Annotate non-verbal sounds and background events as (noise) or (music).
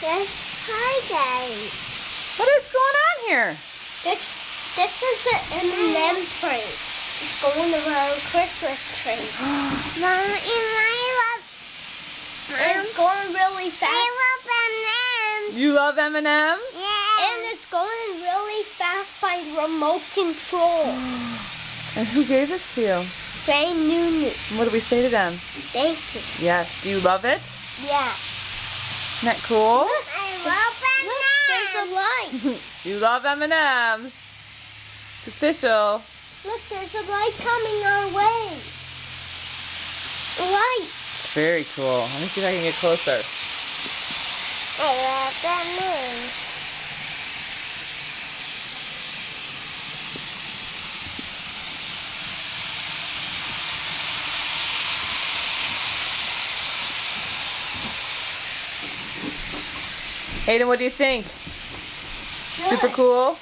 Yes. Hi, guys. What is going on here? This, this is an M&M tree. It's going around Christmas tree. (gasps) Mom, and I love... And it's going really fast. I love M&M's. You love M&M's? Yeah. And it's going really fast by remote control. (gasps) And who gave this to you? Ray Nunu. And what do we say to them? Thank you. Yes. Do you love it? Yeah. Isn't that cool? I love M&M's. Look, there's a light. you love M&M's. It's official. Look, there's a light coming our way. A light. Very cool. Let me see if I can get closer. I love M&M's. Hayden, what do you think? Good. Super cool?